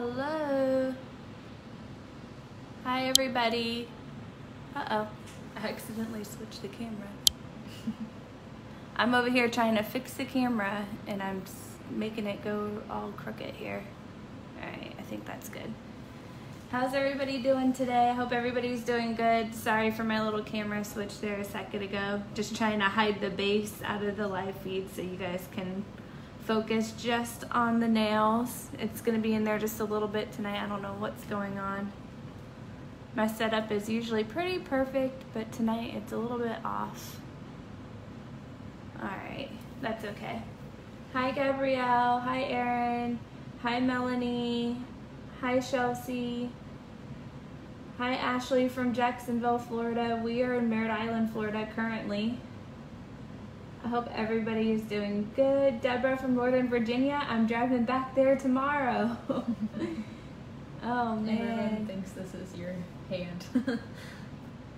Hello. Hi, everybody. Uh-oh, I accidentally switched the camera. I'm over here trying to fix the camera and I'm making it go all crooked here. All right, I think that's good. How's everybody doing today? I hope everybody's doing good. Sorry for my little camera switch there a second ago. Just trying to hide the base out of the live feed so you guys can focus just on the nails. It's gonna be in there just a little bit tonight. I don't know what's going on. My setup is usually pretty perfect, but tonight it's a little bit off. All right, that's okay. Hi, Gabrielle. Hi, Erin. Hi, Melanie. Hi, Chelsea. Hi, Ashley from Jacksonville, Florida. We are in Merritt Island, Florida currently. I hope everybody is doing good. Deborah from Northern Virginia, I'm driving back there tomorrow. oh man. Everyone thinks this is your hand.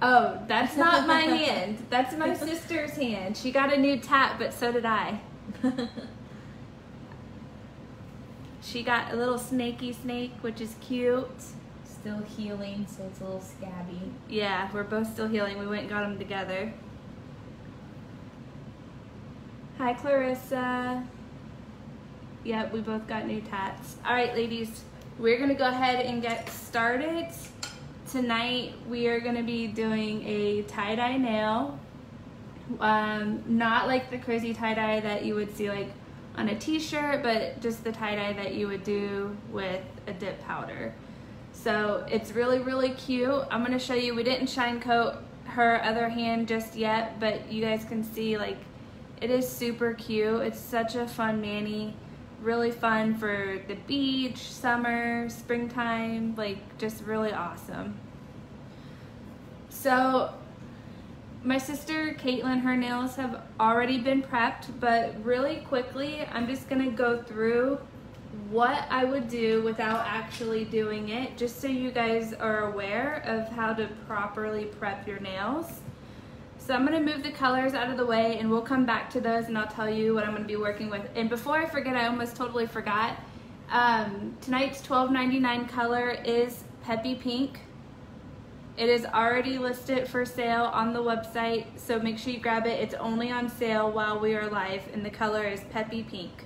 oh, that's not my hand. That's my sister's hand. She got a new tap, but so did I. she got a little snaky snake, which is cute. Still healing, so it's a little scabby. Yeah, we're both still healing. We went and got them together. Hi, Clarissa. Yep, we both got new tats. All right, ladies, we're gonna go ahead and get started. Tonight, we are gonna be doing a tie-dye nail. Um, not like the crazy tie-dye that you would see like on a t-shirt, but just the tie-dye that you would do with a dip powder. So it's really, really cute. I'm gonna show you, we didn't shine coat her other hand just yet, but you guys can see like it is super cute. It's such a fun mani. Really fun for the beach, summer, springtime, like just really awesome. So my sister Caitlin, her nails have already been prepped, but really quickly, I'm just gonna go through what I would do without actually doing it, just so you guys are aware of how to properly prep your nails. So I'm gonna move the colors out of the way and we'll come back to those and I'll tell you what I'm gonna be working with. And before I forget, I almost totally forgot. Um, tonight's $12.99 color is Peppy Pink. It is already listed for sale on the website, so make sure you grab it. It's only on sale while we are live and the color is Peppy Pink.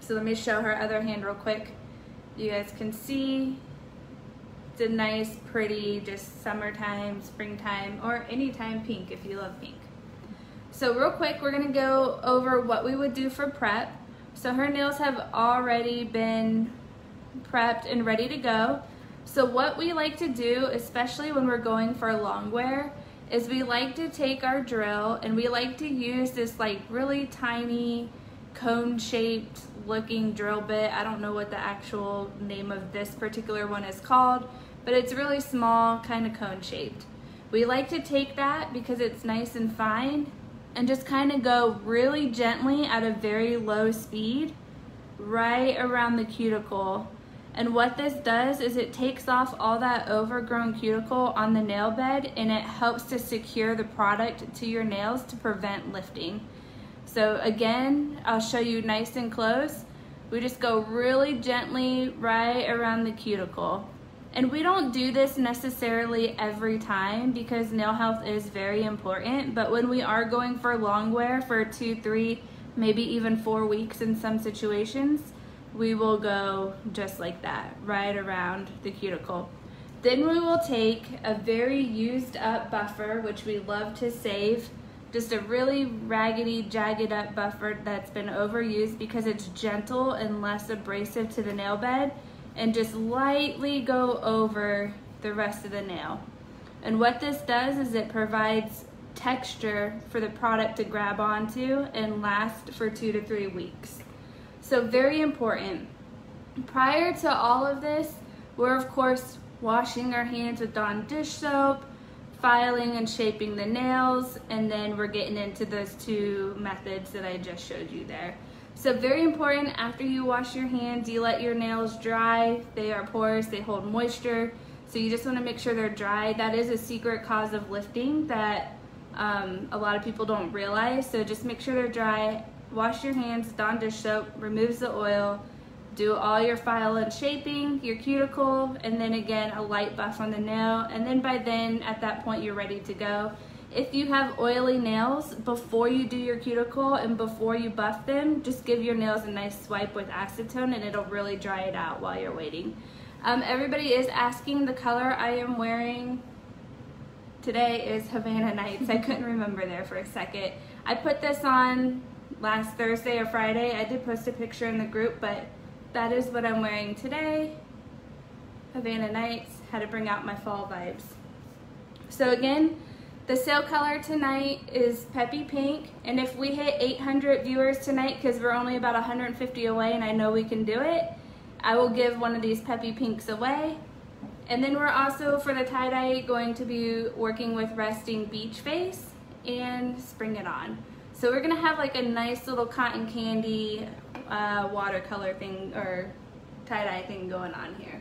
So let me show her other hand real quick. You guys can see it's a nice, pretty, just summertime, springtime, or anytime pink if you love pink. So real quick, we're gonna go over what we would do for prep. So her nails have already been prepped and ready to go. So what we like to do, especially when we're going for long wear, is we like to take our drill and we like to use this like really tiny cone shaped looking drill bit. I don't know what the actual name of this particular one is called, but it's really small, kind of cone shaped. We like to take that because it's nice and fine and just kind of go really gently at a very low speed right around the cuticle. And what this does is it takes off all that overgrown cuticle on the nail bed and it helps to secure the product to your nails to prevent lifting. So again, I'll show you nice and close. We just go really gently right around the cuticle. And we don't do this necessarily every time because nail health is very important, but when we are going for long wear for two, three, maybe even four weeks in some situations, we will go just like that, right around the cuticle. Then we will take a very used up buffer, which we love to save, just a really raggedy, jagged up buffer that's been overused because it's gentle and less abrasive to the nail bed and just lightly go over the rest of the nail. And what this does is it provides texture for the product to grab onto and last for two to three weeks. So very important. Prior to all of this, we're of course washing our hands with Dawn dish soap, filing and shaping the nails, and then we're getting into those two methods that I just showed you there. So very important, after you wash your hands, you let your nails dry. They are porous, they hold moisture. So you just wanna make sure they're dry. That is a secret cause of lifting that um, a lot of people don't realize. So just make sure they're dry. Wash your hands, Dawn dish soap, removes the oil, do all your file and shaping, your cuticle, and then again a light buff on the nail. And then by then, at that point, you're ready to go. If you have oily nails, before you do your cuticle and before you buff them, just give your nails a nice swipe with acetone and it'll really dry it out while you're waiting. Um, everybody is asking the color I am wearing today is Havana Nights. I couldn't remember there for a second. I put this on last Thursday or Friday. I did post a picture in the group, but that is what I'm wearing today. Havana Nights, how to bring out my fall vibes. So again, the sale color tonight is Peppy Pink, and if we hit 800 viewers tonight, because we're only about 150 away and I know we can do it, I will give one of these Peppy Pinks away. And then we're also, for the tie-dye, going to be working with Resting Beach Face and Spring It On. So we're gonna have like a nice little cotton candy uh, watercolor thing or tie-dye thing going on here.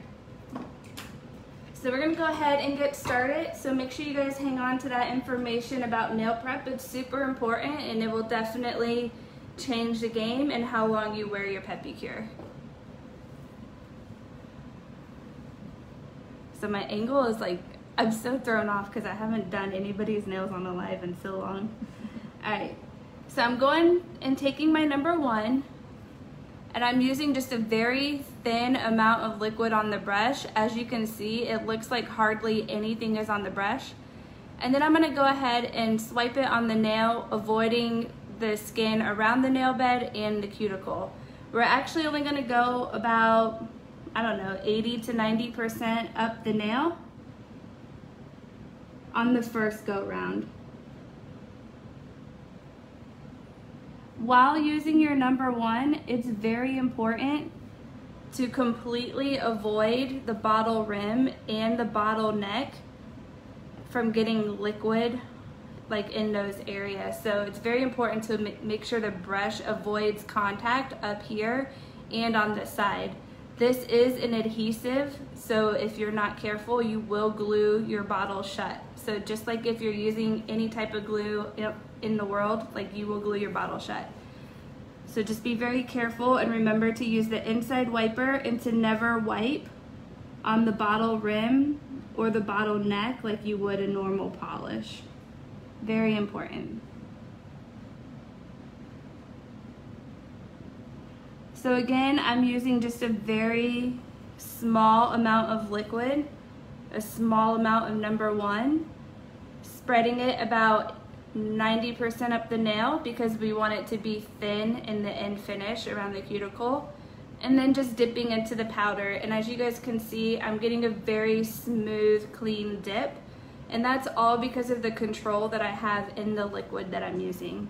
So we're gonna go ahead and get started. So make sure you guys hang on to that information about nail prep. It's super important and it will definitely change the game and how long you wear your pedicure. So my angle is like, I'm so thrown off because I haven't done anybody's nails on a live in so long. All right. So I'm going and taking my number one and I'm using just a very thin amount of liquid on the brush. As you can see, it looks like hardly anything is on the brush. And then I'm gonna go ahead and swipe it on the nail, avoiding the skin around the nail bed and the cuticle. We're actually only gonna go about, I don't know, 80 to 90% up the nail on the first go round. While using your number one, it's very important to completely avoid the bottle rim and the bottle neck from getting liquid like in those areas. So it's very important to make sure the brush avoids contact up here and on the side. This is an adhesive, so if you're not careful, you will glue your bottle shut. So just like if you're using any type of glue in the world, like you will glue your bottle shut. So just be very careful and remember to use the inside wiper and to never wipe on the bottle rim or the bottle neck like you would a normal polish. Very important. So again, I'm using just a very small amount of liquid, a small amount of number one, spreading it about 90% up the nail because we want it to be thin in the end finish around the cuticle. And then just dipping into the powder. And as you guys can see I'm getting a very smooth clean dip. And that's all because of the control that I have in the liquid that I'm using.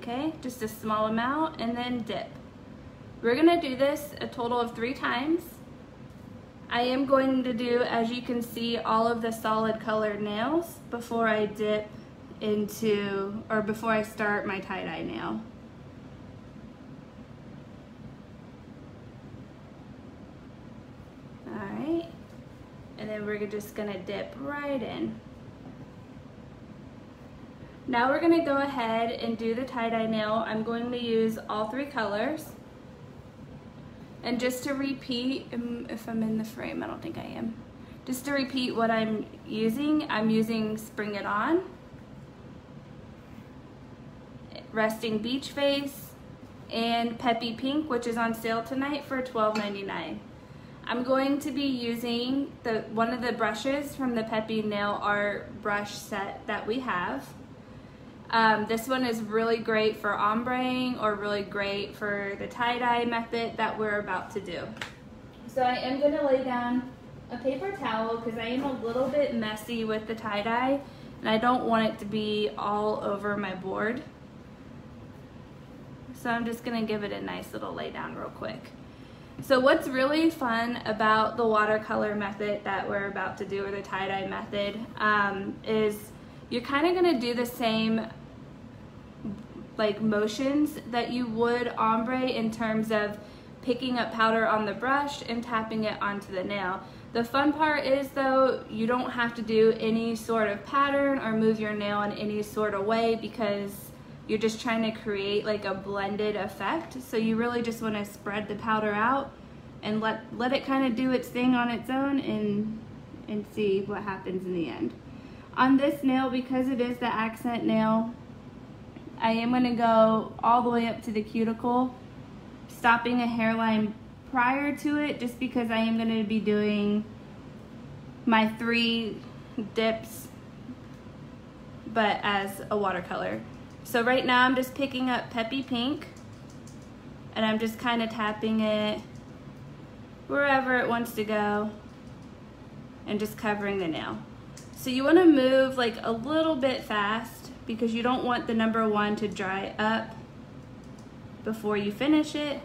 Okay? Just a small amount and then dip. We're gonna do this a total of three times. I am going to do, as you can see, all of the solid colored nails before I dip into, or before I start my tie-dye nail. All right, and then we're just gonna dip right in. Now we're gonna go ahead and do the tie-dye nail. I'm going to use all three colors. And just to repeat, um, if I'm in the frame, I don't think I am. Just to repeat what I'm using, I'm using Spring It On, Resting Beach Face, and Peppy Pink, which is on sale tonight for $12.99. I'm going to be using the one of the brushes from the Peppi Nail Art brush set that we have. Um, this one is really great for ombreing or really great for the tie-dye method that we're about to do. So I am going to lay down a paper towel because I am a little bit messy with the tie-dye and I don't want it to be all over my board. So I'm just going to give it a nice little lay down real quick. So what's really fun about the watercolor method that we're about to do or the tie-dye method um, is you're kind of going to do the same like motions that you would ombre in terms of picking up powder on the brush and tapping it onto the nail. The fun part is though, you don't have to do any sort of pattern or move your nail in any sort of way because you're just trying to create like a blended effect. So you really just wanna spread the powder out and let, let it kind of do its thing on its own and, and see what happens in the end. On this nail, because it is the accent nail, I am gonna go all the way up to the cuticle, stopping a hairline prior to it just because I am going to be doing my three dips but as a watercolor. So right now I'm just picking up Peppy Pink and I'm just kind of tapping it wherever it wants to go and just covering the nail. So you want to move like a little bit fast because you don't want the number one to dry up before you finish it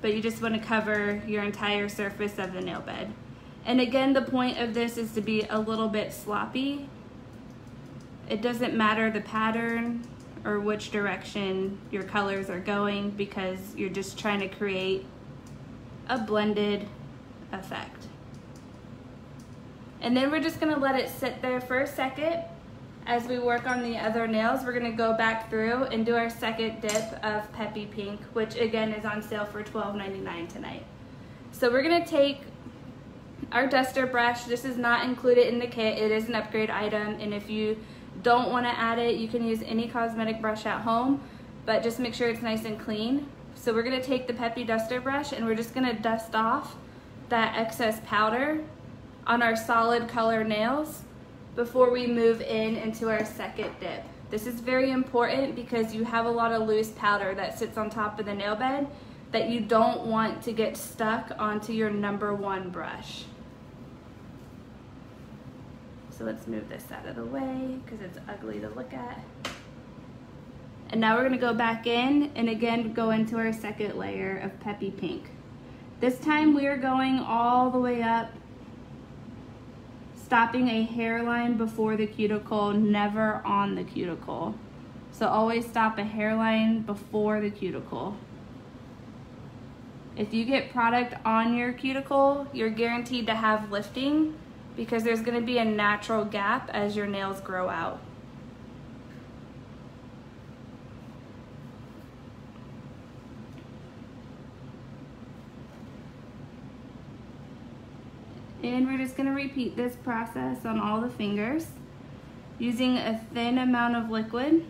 but you just want to cover your entire surface of the nail bed. And again, the point of this is to be a little bit sloppy. It doesn't matter the pattern or which direction your colors are going because you're just trying to create a blended effect. And then we're just gonna let it sit there for a second as we work on the other nails, we're gonna go back through and do our second dip of Peppy Pink, which again is on sale for $12.99 tonight. So we're gonna take our duster brush. This is not included in the kit. It is an upgrade item. And if you don't wanna add it, you can use any cosmetic brush at home, but just make sure it's nice and clean. So we're gonna take the Peppi duster brush and we're just gonna dust off that excess powder on our solid color nails before we move in into our second dip. This is very important because you have a lot of loose powder that sits on top of the nail bed that you don't want to get stuck onto your number one brush. So let's move this out of the way because it's ugly to look at. And now we're gonna go back in and again go into our second layer of Peppy Pink. This time we are going all the way up stopping a hairline before the cuticle, never on the cuticle. So always stop a hairline before the cuticle. If you get product on your cuticle, you're guaranteed to have lifting because there's gonna be a natural gap as your nails grow out. And we're just gonna repeat this process on all the fingers using a thin amount of liquid.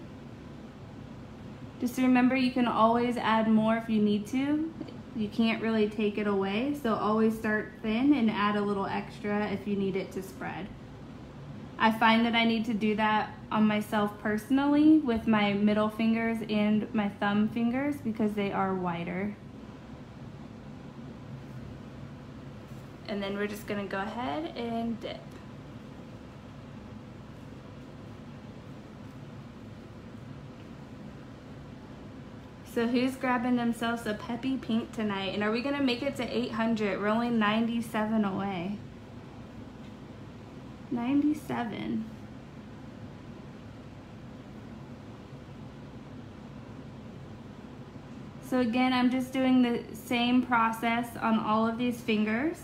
Just remember you can always add more if you need to. You can't really take it away, so always start thin and add a little extra if you need it to spread. I find that I need to do that on myself personally with my middle fingers and my thumb fingers because they are wider. And then we're just gonna go ahead and dip. So who's grabbing themselves a peppy pink tonight? And are we gonna make it to 800? We're only 97 away. 97. So again, I'm just doing the same process on all of these fingers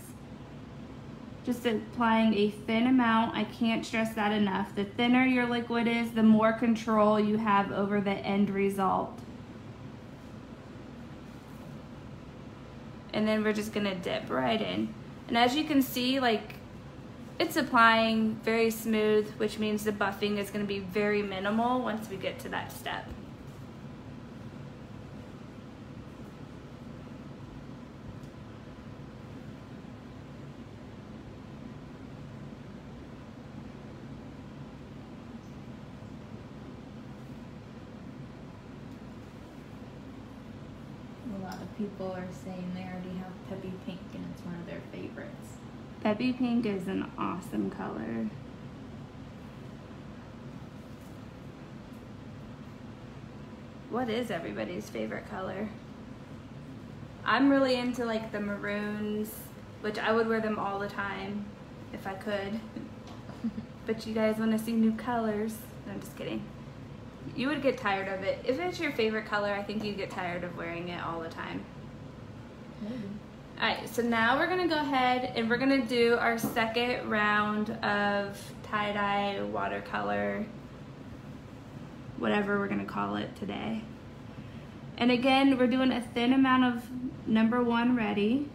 just applying a thin amount. I can't stress that enough. The thinner your liquid is, the more control you have over the end result. And then we're just gonna dip right in. And as you can see, like, it's applying very smooth, which means the buffing is gonna be very minimal once we get to that step. People are saying they already have Peppy Pink and it's one of their favorites. Peppy Pink is an awesome color. What is everybody's favorite color? I'm really into like the maroons, which I would wear them all the time if I could. but you guys want to see new colors. No, I'm just kidding. you would get tired of it. If it's your favorite color, I think you get tired of wearing it all the time. Maybe. All right, so now we're gonna go ahead and we're gonna do our second round of tie-dye, watercolor, whatever we're gonna call it today. And again, we're doing a thin amount of number one ready.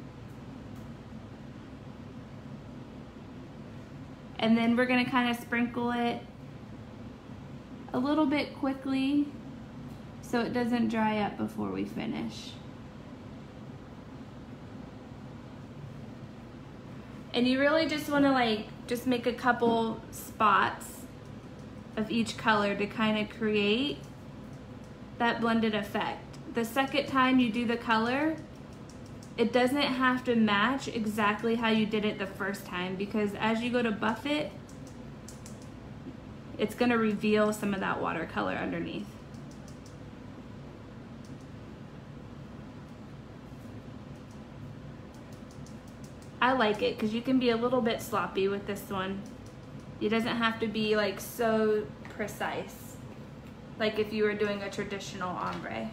And then we're gonna kind of sprinkle it a little bit quickly so it doesn't dry up before we finish. And you really just want to like just make a couple spots of each color to kind of create that blended effect. The second time you do the color, it doesn't have to match exactly how you did it the first time because as you go to buff it, it's gonna reveal some of that watercolor underneath. I like it because you can be a little bit sloppy with this one. It doesn't have to be like so precise, like if you were doing a traditional ombre.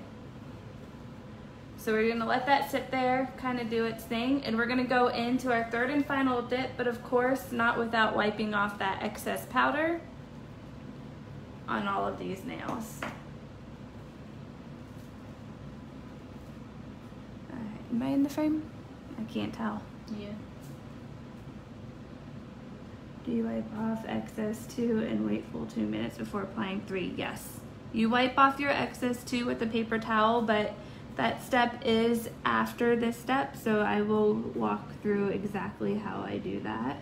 So we're gonna let that sit there, kind of do its thing, and we're gonna go into our third and final dip, but of course not without wiping off that excess powder on all of these nails. All right, am I in the frame? I can't tell. Yeah. Do you wipe off excess two and wait full two minutes before applying three? Yes. You wipe off your excess two with a paper towel, but that step is after this step, so I will walk through exactly how I do that.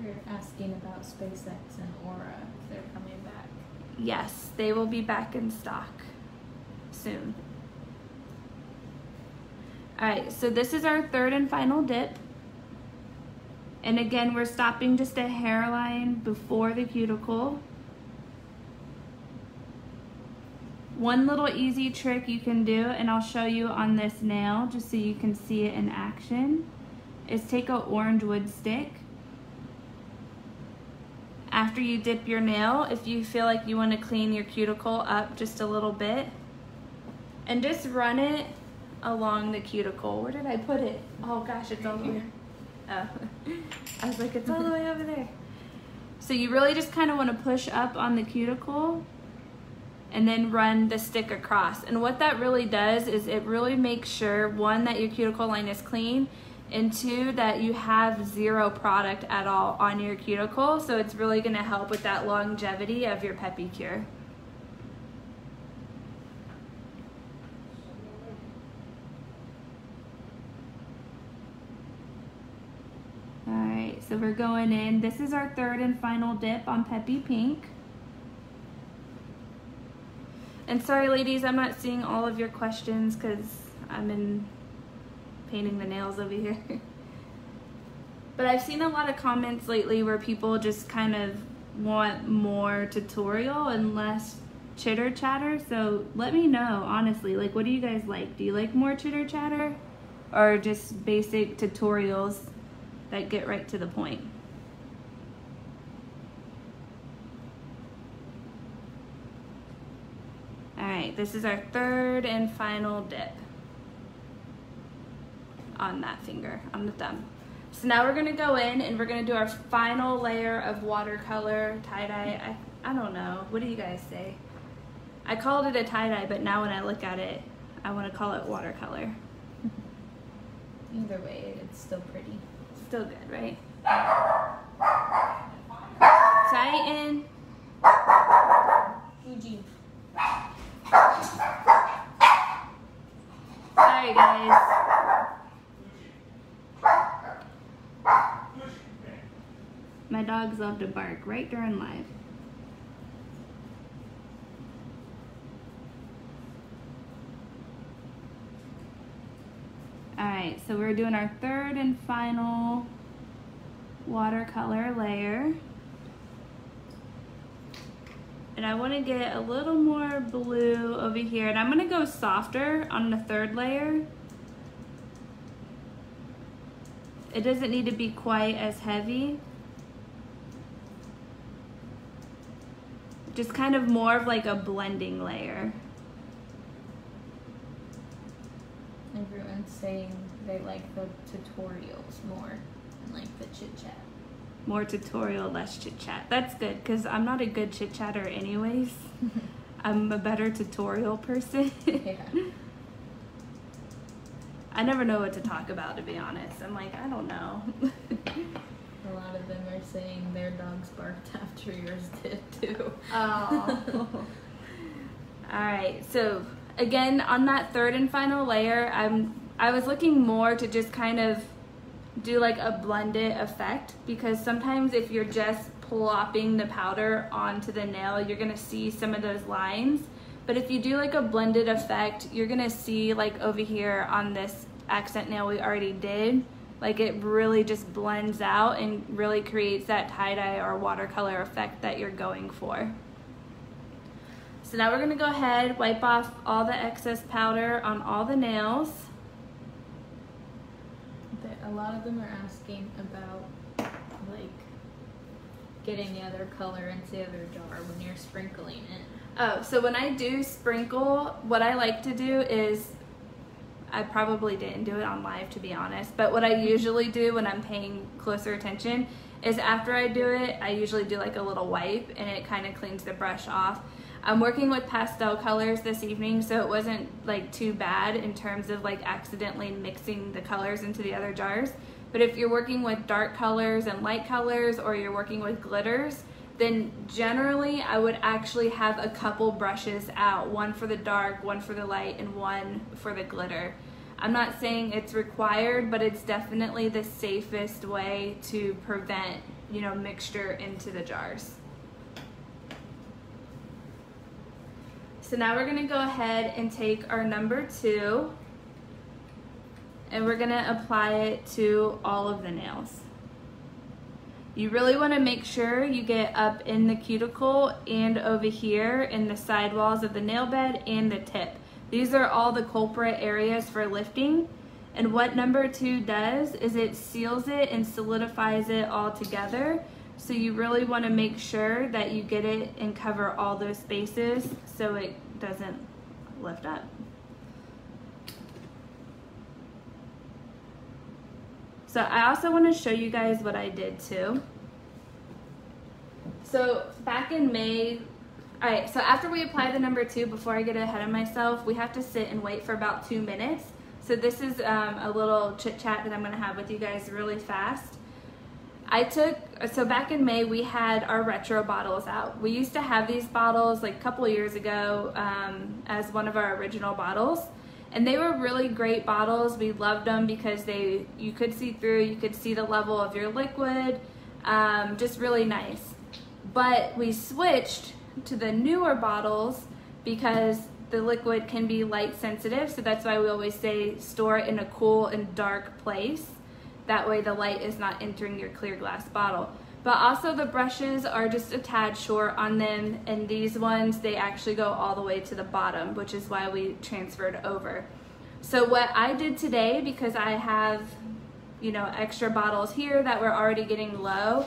They're asking about SpaceX and Aura if they're coming back. Yes, they will be back in stock soon. All right, so this is our third and final dip. And again, we're stopping just a hairline before the cuticle. One little easy trick you can do, and I'll show you on this nail just so you can see it in action, is take a orange wood stick. After you dip your nail, if you feel like you want to clean your cuticle up just a little bit, and just run it along the cuticle. Where did I put it? Oh gosh, it's all over. Oh. I was like, it's all the way over there. So you really just kind of want to push up on the cuticle and then run the stick across. And what that really does is it really makes sure, one, that your cuticle line is clean, and two, that you have zero product at all on your cuticle. So it's really gonna help with that longevity of your peppy cure. All right, so we're going in. This is our third and final dip on Peppy Pink. And sorry, ladies, I'm not seeing all of your questions because I'm in painting the nails over here. but I've seen a lot of comments lately where people just kind of want more tutorial and less chitter chatter. So let me know, honestly, like what do you guys like? Do you like more chitter chatter or just basic tutorials that get right to the point? All right, this is our third and final dip on that finger, on the thumb. So now we're gonna go in and we're gonna do our final layer of watercolor tie-dye. I, I don't know, what do you guys say? I called it a tie-dye, but now when I look at it, I wanna call it watercolor. Either way, it's still pretty. Still good, right? Fuji. Sorry guys. My dogs love to bark right during live. All right, so we're doing our third and final watercolor layer. And I wanna get a little more blue over here. And I'm gonna go softer on the third layer. It doesn't need to be quite as heavy. just kind of more of like a blending layer. Everyone's saying they like the tutorials more and like the chit chat. More tutorial, less chit chat. That's good because I'm not a good chit chatter, anyways. I'm a better tutorial person. yeah. I never know what to talk about, to be honest. I'm like, I don't know. A lot of them are saying their dogs barked after yours did too. Oh. All right. So again, on that third and final layer, I'm I was looking more to just kind of do like a blended effect because sometimes if you're just plopping the powder onto the nail, you're gonna see some of those lines. But if you do like a blended effect, you're gonna see like over here on this accent nail we already did, like it really just blends out and really creates that tie-dye or watercolor effect that you're going for. So now we're gonna go ahead, wipe off all the excess powder on all the nails. A lot of them are asking about like getting the other color into the other jar when you're sprinkling it. Oh, so when I do sprinkle, what I like to do is, I probably didn't do it on live to be honest, but what I usually do when I'm paying closer attention is after I do it, I usually do like a little wipe and it kind of cleans the brush off. I'm working with pastel colors this evening, so it wasn't like too bad in terms of like accidentally mixing the colors into the other jars. But if you're working with dark colors and light colors or you're working with glitters, then generally I would actually have a couple brushes out, one for the dark, one for the light, and one for the glitter. I'm not saying it's required, but it's definitely the safest way to prevent, you know, mixture into the jars. So now we're gonna go ahead and take our number two and we're gonna apply it to all of the nails. You really wanna make sure you get up in the cuticle and over here in the side walls of the nail bed and the tip. These are all the culprit areas for lifting. And what number two does is it seals it and solidifies it all together. So you really wanna make sure that you get it and cover all those spaces so it doesn't lift up. So I also want to show you guys what I did too. So back in May, all right, so after we apply the number two, before I get ahead of myself, we have to sit and wait for about two minutes. So this is um, a little chit chat that I'm gonna have with you guys really fast. I took, so back in May, we had our retro bottles out. We used to have these bottles like a couple years ago um, as one of our original bottles and they were really great bottles. We loved them because they you could see through, you could see the level of your liquid, um, just really nice. But we switched to the newer bottles because the liquid can be light sensitive, so that's why we always say store it in a cool and dark place. That way the light is not entering your clear glass bottle. But also the brushes are just a tad short on them and these ones, they actually go all the way to the bottom, which is why we transferred over. So what I did today, because I have, you know, extra bottles here that were already getting low,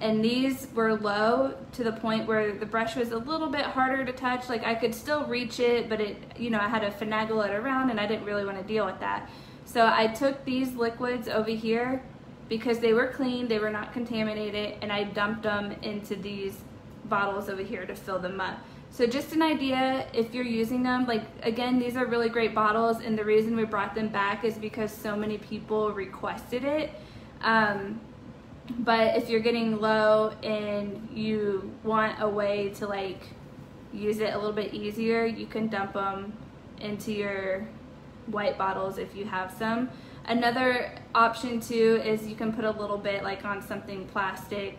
and these were low to the point where the brush was a little bit harder to touch. Like I could still reach it, but it, you know, I had to finagle it around and I didn't really want to deal with that. So I took these liquids over here because they were clean, they were not contaminated, and I dumped them into these bottles over here to fill them up. So just an idea, if you're using them, like again, these are really great bottles and the reason we brought them back is because so many people requested it. Um, but if you're getting low and you want a way to like use it a little bit easier, you can dump them into your white bottles if you have some. Another option too is you can put a little bit like on something plastic,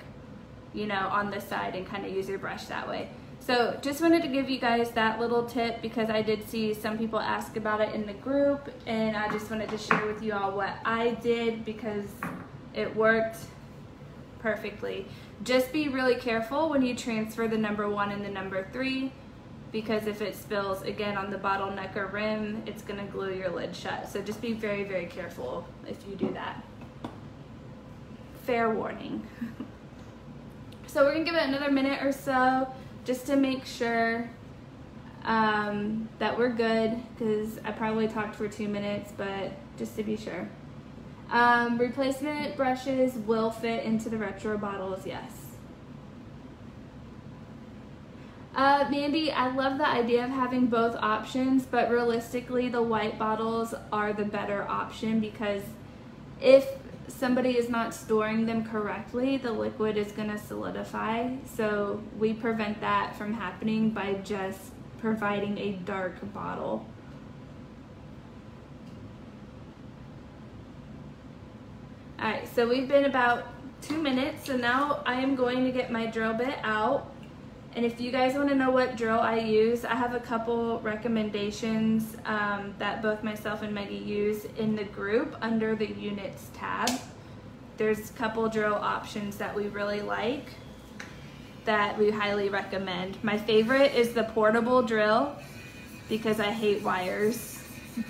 you know, on the side and kind of use your brush that way. So just wanted to give you guys that little tip because I did see some people ask about it in the group and I just wanted to share with you all what I did because it worked perfectly. Just be really careful when you transfer the number one and the number three because if it spills again on the bottleneck or rim, it's gonna glue your lid shut. So just be very, very careful if you do that. Fair warning. so we're gonna give it another minute or so just to make sure um, that we're good because I probably talked for two minutes, but just to be sure. Um, replacement brushes will fit into the retro bottles, yes. Uh, Mandy, I love the idea of having both options, but realistically, the white bottles are the better option because if somebody is not storing them correctly, the liquid is going to solidify. So we prevent that from happening by just providing a dark bottle. Alright, so we've been about two minutes, so now I am going to get my drill bit out. And if you guys want to know what drill I use, I have a couple recommendations um, that both myself and Meggie use in the group under the units tab. There's a couple drill options that we really like that we highly recommend. My favorite is the portable drill because I hate wires.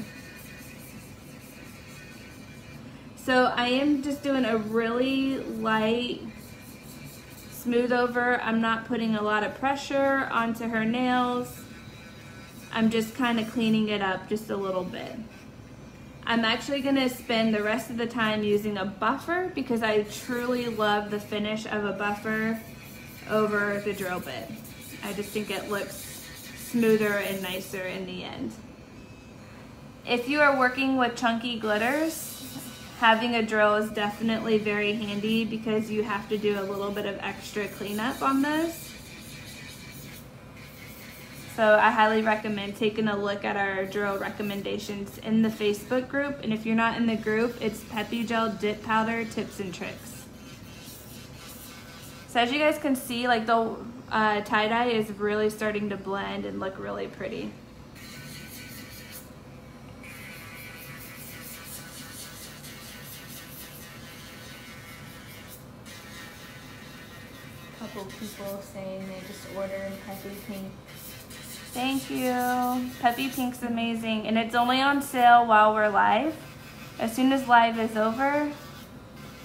so I am just doing a really light smooth over. I'm not putting a lot of pressure onto her nails. I'm just kind of cleaning it up just a little bit. I'm actually going to spend the rest of the time using a buffer because I truly love the finish of a buffer over the drill bit. I just think it looks smoother and nicer in the end. If you are working with chunky glitters, having a drill is definitely very handy because you have to do a little bit of extra cleanup on this. So I highly recommend taking a look at our drill recommendations in the Facebook group. And if you're not in the group, it's Peppi Gel Dip Powder Tips and Tricks. So as you guys can see, like the uh, tie-dye is really starting to blend and look really pretty. Couple people saying they just ordered Peppy Pink. Thank you. Peppy Pink's amazing. And it's only on sale while we're live. As soon as live is over,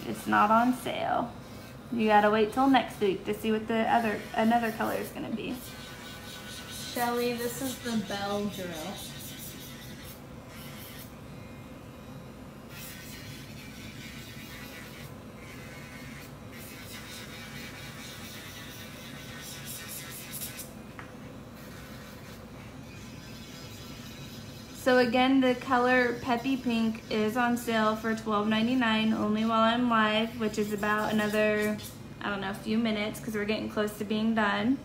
it's not on sale. You gotta wait till next week to see what the other another color is gonna be. Shelly, this is the bell drill. So again, the color Peppy Pink is on sale for $12.99 only while I'm live, which is about another, I don't know, a few minutes because we're getting close to being done.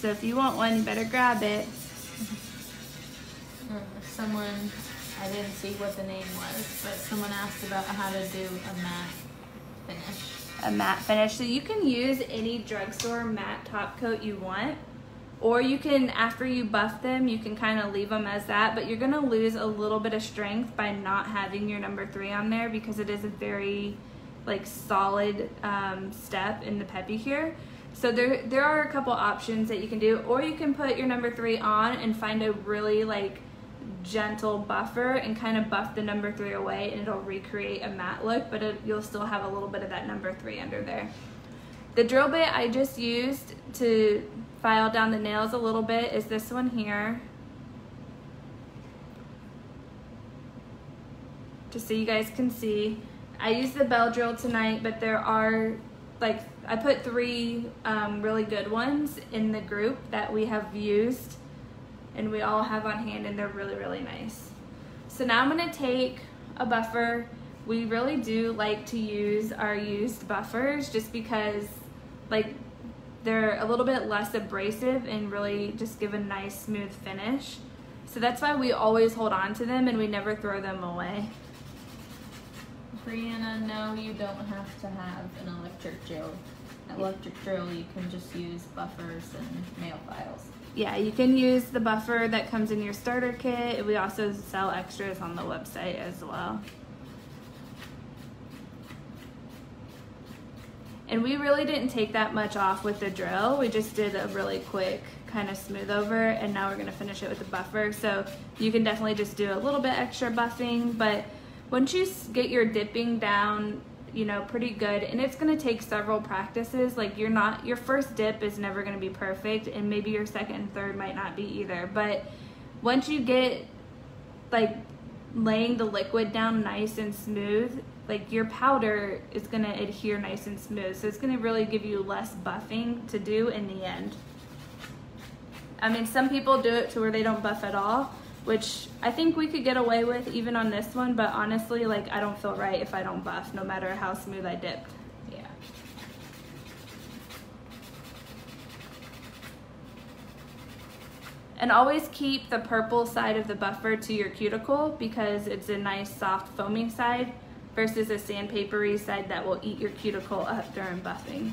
So if you want one, you better grab it. Uh, someone, I didn't see what the name was, but someone asked about how to do a matte finish. A matte finish. So you can use any drugstore matte top coat you want. Or you can, after you buff them, you can kind of leave them as that, but you're gonna lose a little bit of strength by not having your number three on there because it is a very like solid um, step in the peppy here. So there, there are a couple options that you can do, or you can put your number three on and find a really like gentle buffer and kind of buff the number three away and it'll recreate a matte look, but it, you'll still have a little bit of that number three under there. The drill bit I just used to file down the nails a little bit is this one here. Just so you guys can see. I used the bell drill tonight, but there are like, I put three um, really good ones in the group that we have used and we all have on hand and they're really, really nice. So now I'm gonna take a buffer. We really do like to use our used buffers just because like they're a little bit less abrasive and really just give a nice smooth finish. So that's why we always hold on to them and we never throw them away. Brianna, no, you don't have to have an electric drill. Electric drill, you can just use buffers and nail files. Yeah, you can use the buffer that comes in your starter kit. We also sell extras on the website as well. And we really didn't take that much off with the drill. We just did a really quick kind of smooth over and now we're gonna finish it with the buffer. So you can definitely just do a little bit extra buffing, but once you get your dipping down you know, pretty good. And it's to take several practices. Like, you're not, your first dip is never to be perfect, and maybe your second and third might not be either. But once you get, like, laying the liquid down nice and smooth, like your powder is to adhere nice and smooth. So it's to really give you less buffing to do in the end. I mean, some people do it to where they don't buff at all, which I think we could get away with even on this one, but honestly, like I don't feel right if I don't buff, no matter how smooth I dipped. Yeah. And always keep the purple side of the buffer to your cuticle because it's a nice soft foaming side versus a sandpapery side that will eat your cuticle up during buffing.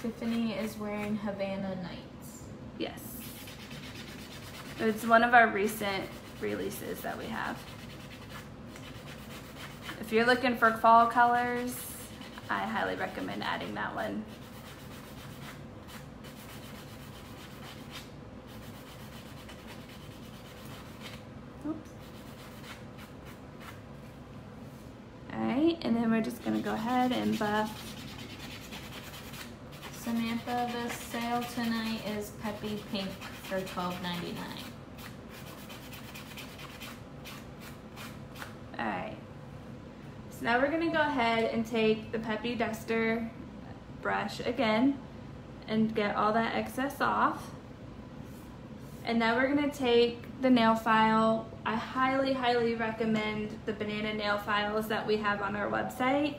Tiffany is wearing Havana Nights. Yes. It's one of our recent releases that we have. If you're looking for fall colors, I highly recommend adding that one. Oops. All right, and then we're just gonna go ahead and buff Samantha, the sale tonight is Peppi Pink for $12.99. now we're gonna go ahead and take the Peppi Duster brush again and get all that excess off. And now we're gonna take the nail file. I highly, highly recommend the banana nail files that we have on our website.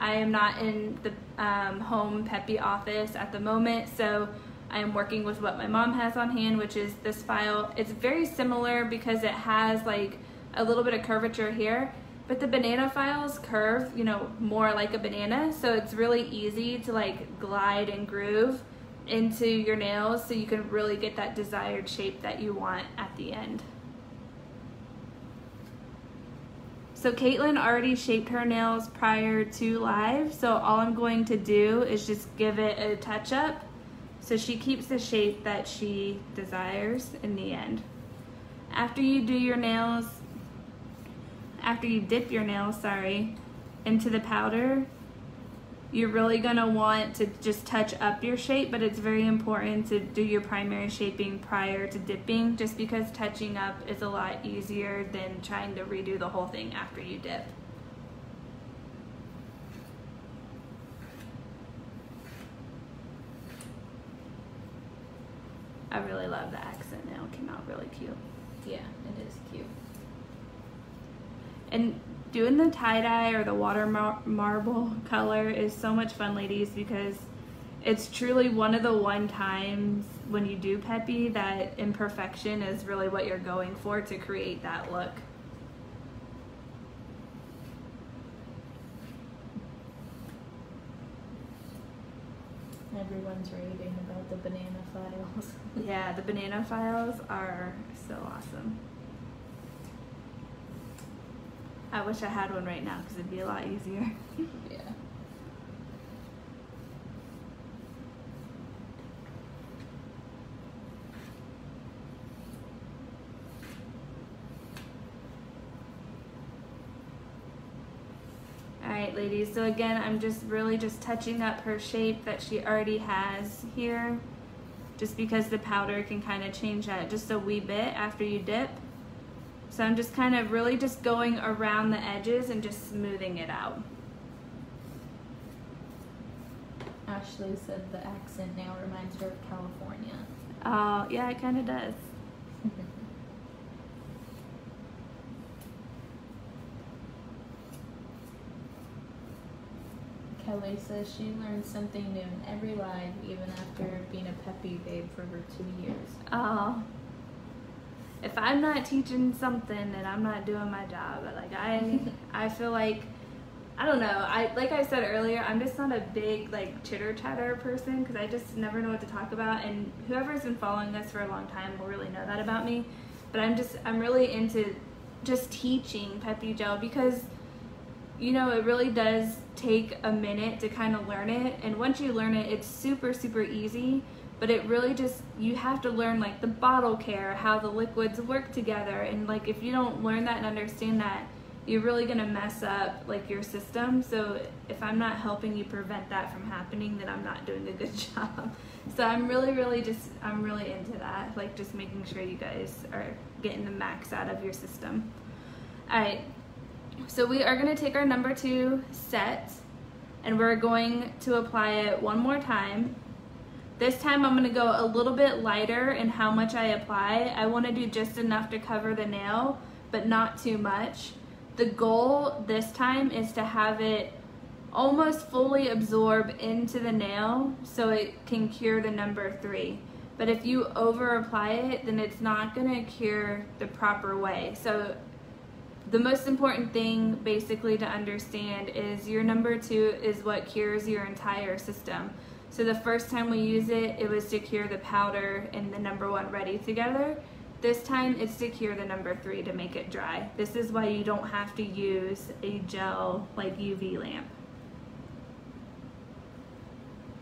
I am not in the um, home Peppi office at the moment, so I am working with what my mom has on hand, which is this file. It's very similar because it has like a little bit of curvature here, but the banana files curve, you know, more like a banana, so it's really easy to like glide and groove into your nails so you can really get that desired shape that you want at the end. So Caitlin already shaped her nails prior to live, so all I'm going to do is just give it a touch up so she keeps the shape that she desires in the end. After you do your nails, after you dip your nails, sorry, into the powder, you're really gonna want to just touch up your shape, but it's very important to do your primary shaping prior to dipping, just because touching up is a lot easier than trying to redo the whole thing after you dip. I really love the accent now, it came out really cute. Yeah, it is cute. And doing the tie-dye or the water mar marble color is so much fun ladies because it's truly one of the one times when you do peppi that imperfection is really what you're going for to create that look Everyone's raving about the banana files. yeah the banana files are so awesome I wish I had one right now because it'd be a lot easier. yeah. Alright ladies, so again I'm just really just touching up her shape that she already has here just because the powder can kind of change that just a wee bit after you dip. So I'm just kind of really just going around the edges and just smoothing it out. Ashley said the accent now reminds her of California. Oh, yeah, it kind of does. Kelly says she learns something new in every live, even after being a peppi babe for over two years. Oh if I'm not teaching something, and I'm not doing my job. Like I, I feel like, I don't know. I like I said earlier, I'm just not a big like chitter chatter person because I just never know what to talk about. And whoever's been following us for a long time will really know that about me. But I'm just I'm really into just teaching Peppi Gel because you know, it really does take a minute to kind of learn it. And once you learn it, it's super, super easy. But it really just, you have to learn like the bottle care, how the liquids work together. And like if you don't learn that and understand that, you're really gonna mess up like your system. So if I'm not helping you prevent that from happening, then I'm not doing a good job. So I'm really, really just, I'm really into that. Like just making sure you guys are getting the max out of your system. All right, so we are gonna take our number two set and we're going to apply it one more time. This time I'm gonna go a little bit lighter in how much I apply. I wanna do just enough to cover the nail, but not too much. The goal this time is to have it almost fully absorb into the nail so it can cure the number three. But if you over apply it, then it's not gonna cure the proper way. So the most important thing basically to understand is your number two is what cures your entire system. So the first time we use it, it was to cure the powder and the number one ready together. This time it's to cure the number three to make it dry. This is why you don't have to use a gel like UV lamp.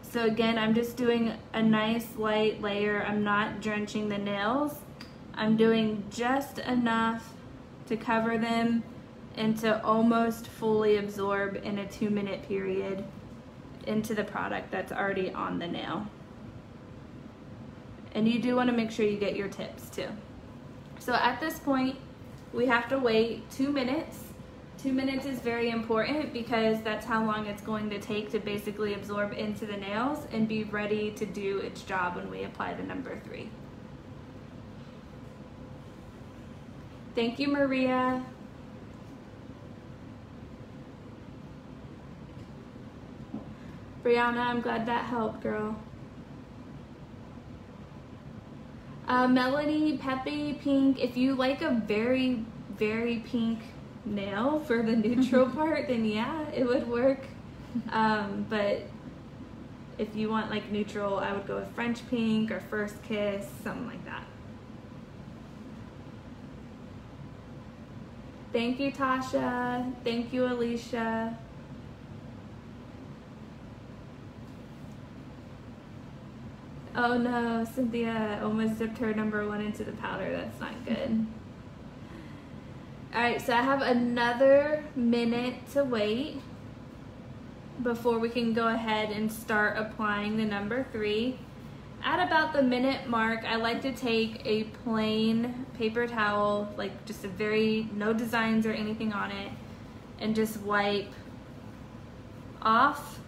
So again, I'm just doing a nice light layer. I'm not drenching the nails. I'm doing just enough to cover them and to almost fully absorb in a two minute period into the product that's already on the nail. And you do want to make sure you get your tips too. So at this point, we have to wait two minutes. Two minutes is very important because that's how long it's going to take to basically absorb into the nails and be ready to do its job when we apply the number three. Thank you, Maria. Brianna, I'm glad that helped, girl. Uh, Melanie, Peppi, Pink, if you like a very, very pink nail for the neutral part, then yeah, it would work. Um, but if you want like neutral, I would go with French pink or First Kiss, something like that. Thank you, Tasha. Thank you, Alicia. Oh no, Cynthia almost dipped her number one into the powder. That's not good. All right, so I have another minute to wait before we can go ahead and start applying the number three. At about the minute mark, I like to take a plain paper towel, like just a very, no designs or anything on it, and just wipe off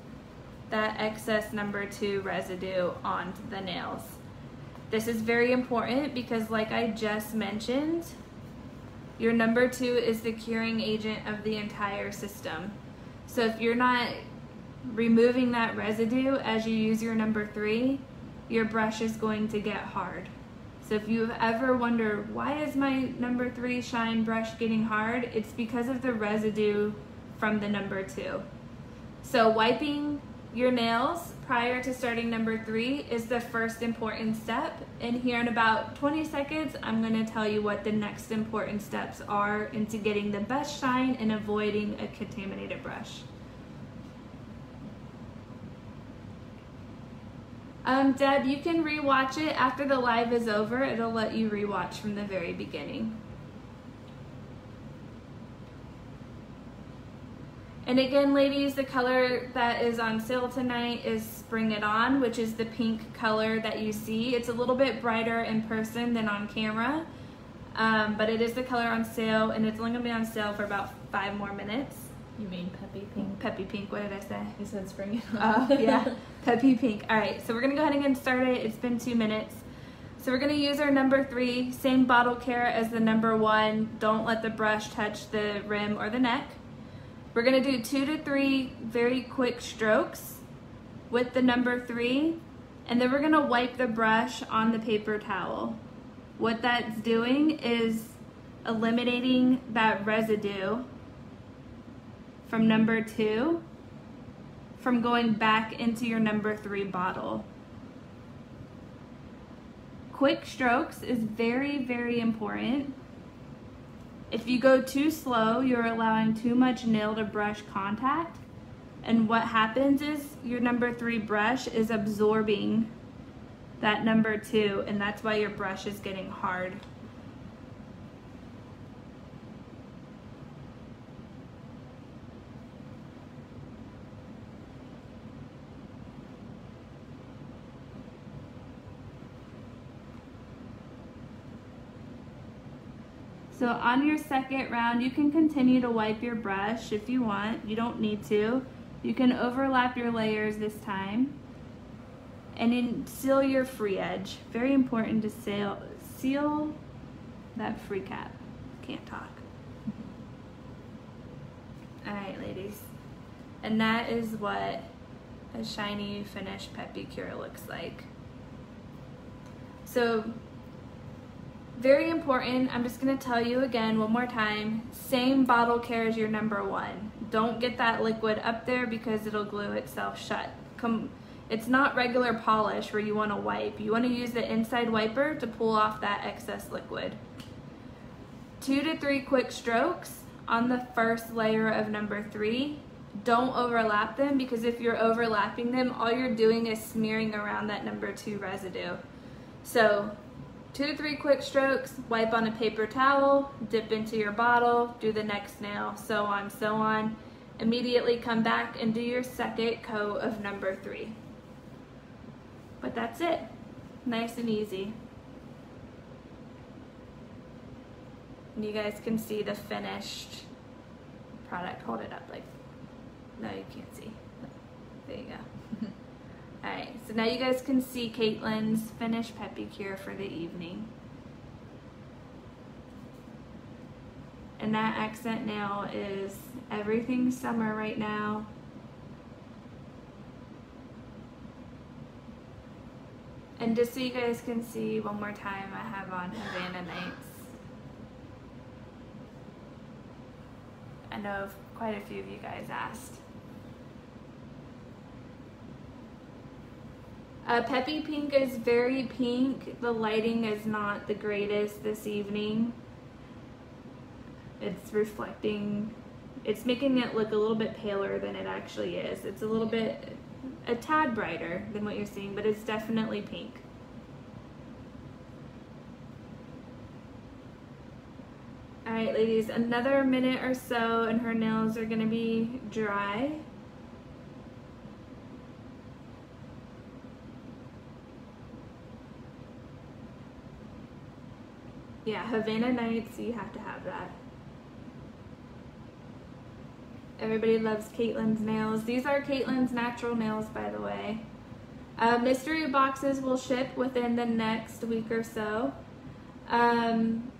that excess number two residue onto the nails. This is very important because like I just mentioned, your number two is the curing agent of the entire system. So if you're not removing that residue as you use your number three, your brush is going to get hard. So if you've ever wondered, why is my number three shine brush getting hard? It's because of the residue from the number two. So wiping your nails prior to starting number three is the first important step. And here in about 20 seconds, I'm gonna tell you what the next important steps are into getting the best shine and avoiding a contaminated brush. Um, Deb, you can rewatch it after the live is over. It'll let you rewatch from the very beginning. And again, ladies, the color that is on sale tonight is Bring It On, which is the pink color that you see. It's a little bit brighter in person than on camera, um, but it is the color on sale, and it's only gonna be on sale for about five more minutes. You mean peppi pink? Peppi pink, what did I say? You said spring it on. Oh, yeah, peppi pink. All right, so we're gonna go ahead and get started. It's been two minutes. So we're gonna use our number three, same bottle care as the number one. Don't let the brush touch the rim or the neck. We're gonna do two to three very quick strokes with the number three, and then we're gonna wipe the brush on the paper towel. What that's doing is eliminating that residue from number two from going back into your number three bottle. Quick strokes is very, very important. If you go too slow, you're allowing too much nail to brush contact. And what happens is your number three brush is absorbing that number two, and that's why your brush is getting hard. So on your second round, you can continue to wipe your brush if you want. You don't need to. You can overlap your layers this time. And then seal your free edge. Very important to seal, seal that free cap. Can't talk. All right, ladies. And that is what a shiny finished peppy cure looks like. So very important, I'm just gonna tell you again one more time, same bottle care as your number one. Don't get that liquid up there because it'll glue itself shut. Come, it's not regular polish where you wanna wipe. You wanna use the inside wiper to pull off that excess liquid. Two to three quick strokes on the first layer of number three. Don't overlap them because if you're overlapping them, all you're doing is smearing around that number two residue. So Two to three quick strokes, wipe on a paper towel, dip into your bottle, do the next nail, so on, so on. Immediately come back and do your second coat of number three. But that's it. Nice and easy. And you guys can see the finished product. Hold it up like, no you can't see. There you go. Alright, so now you guys can see Caitlin's finished pedicure for the evening. And that accent nail is everything summer right now. And just so you guys can see one more time, I have on Havana Nights. I know quite a few of you guys asked. Uh, Peppi Pink is very pink. The lighting is not the greatest this evening. It's reflecting, it's making it look a little bit paler than it actually is. It's a little bit, a tad brighter than what you're seeing, but it's definitely pink. All right, ladies, another minute or so and her nails are gonna be dry. Yeah, Havana Nights, you have to have that. Everybody loves Caitlin's nails. These are Caitlin's natural nails, by the way. Uh, mystery boxes will ship within the next week or so. Um,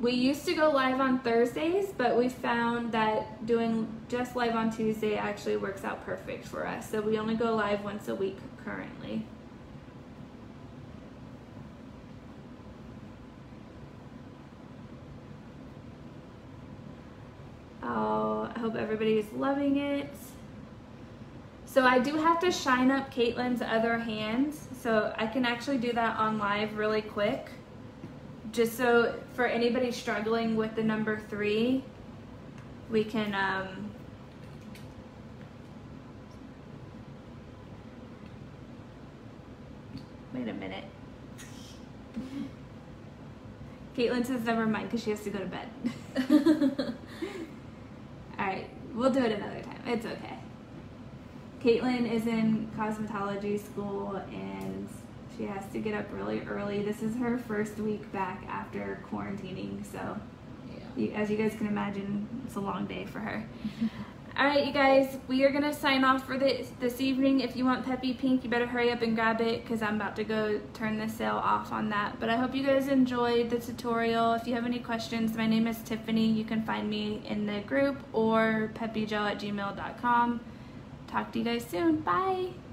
we used to go live on Thursdays, but we found that doing just live on Tuesday actually works out perfect for us. So we only go live once a week currently. Oh, I hope everybody's loving it. So I do have to shine up Caitlin's other hand. So I can actually do that on live really quick. Just so for anybody struggling with the number three, we can um, Wait a minute. Caitlin says never mind because she has to go to bed. Alright, we'll do it another time. It's okay. Caitlin is in cosmetology school and she has to get up really early. This is her first week back after quarantining, so yeah. you, as you guys can imagine, it's a long day for her. All right, you guys, we are gonna sign off for this this evening. If you want Peppi Pink, you better hurry up and grab it because I'm about to go turn the sale off on that. But I hope you guys enjoyed the tutorial. If you have any questions, my name is Tiffany. You can find me in the group or peppyjoe at gmail.com. Talk to you guys soon. Bye.